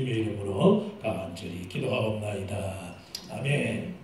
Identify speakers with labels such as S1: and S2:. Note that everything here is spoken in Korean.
S1: 주의 이름으로 간절히 기도하옵나이다. 아멘.